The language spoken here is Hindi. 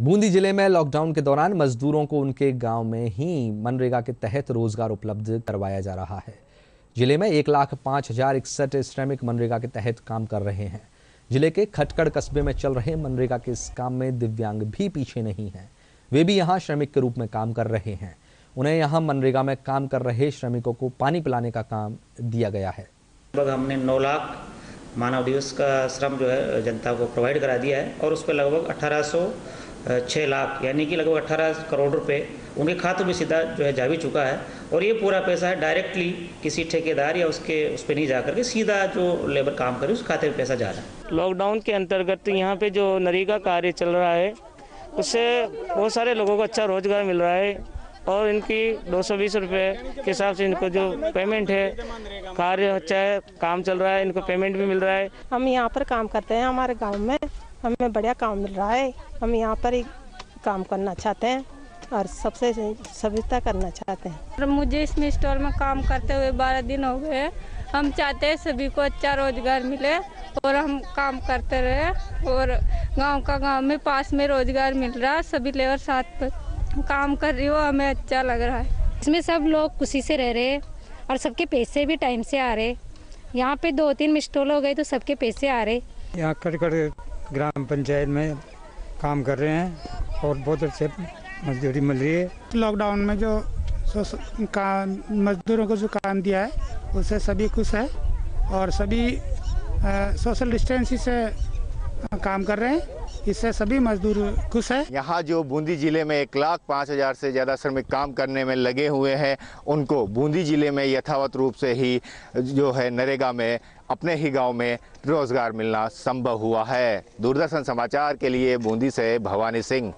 बूंदी ज़िले में लॉकडाउन के दौरान मजदूरों को उनके गाँव में ही मनरेगा के तहत रोज़गार उपलब्ध करवाया जा रहा है। ज़िले में एक लाख पाँच हज़ार इकसठ श्रमिक मनरेगा के तहत काम कर रहे हैं। ज़िले के खटकड़ कस्बे में चल रहे मनरेगा के इस काम में दिव्यांग भी पीछे नहीं हैं। वे भी यहाँ श्रमिक के रूप में काम कर रहे हैं। उन्हें यहाँ मनरेगा में काम कर रहे श्रमिकों को पानी पिलाने का काम दिया गया है। हमने नौ लाख मानव दिवस का श्रम जो है जनता को प्रोवाइड करा दिया है और उस पर लगभग 1800 छः लाख, यानी कि लगभग 18 करोड़ रुपए, उनके खातों में सीधा जो है जा भी चुका है। और ये पूरा पैसा है डायरेक्टली किसी ठेकेदार या उसके, उस पर नहीं जा करके सीधा जो लेबर काम करे, उस खाते में पैसा जा रहा है। लॉकडाउन के अंतर्गत यहाँ पे जो नरेगा कार्य चल रहा है, उससे बहुत सारे लोगों को अच्छा रोज़गार मिल रहा है। और इनकी दो सौ बीस रुपये के हिसाब से इनको जो पेमेंट है कार्य अच्छा है काम चल रहा है इनको पेमेंट भी मिल रहा है। हम यहाँ पर काम करते हैं हमारे गाँव में। हमें बढ़िया काम मिल रहा है। हम यहाँ पर ही काम करना चाहते हैं और सबसे सभ्यता करना चाहते हैं। और मुझे इसमें स्टोर में काम करते हुए बारह दिन हो गए। हम चाहते हैं सभी को अच्छा रोज़गार मिले और हम काम करते रहे और गाँव का गाँव में पास में रोज़गार मिल रहा सभी लेबर साथ पर काम कर रही हो हमें अच्छा लग रहा है। इसमें सब लोग खुशी से रह रहे हैं और सबके पैसे भी टाइम से आ रहे हैं। यहाँ पे दो तीन मिस्टोल हो गए तो सबके पैसे आ रहे यहाँ कटकट ग्राम पंचायत में काम कर रहे हैं और बहुत अच्छे मजदूरी मिल रही है। लॉकडाउन में जो का मजदूरों को जो काम दिया है उससे सभी खुश है और सभी सोशल डिस्टेंसिंग से काम कर रहे हैं। इससे सभी मजदूर खुश है। यहाँ जो बूंदी ज़िले में एक लाख पाँच हज़ार से ज़्यादा श्रमिक काम करने में लगे हुए हैं, उनको बूंदी ज़िले में यथावत रूप से ही जो है नरेगा में, अपने ही गाँव में रोज़गार मिलना संभव हुआ है। दूरदर्शन समाचार के लिए बूंदी से भवानी सिंह।